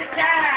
Obrigada.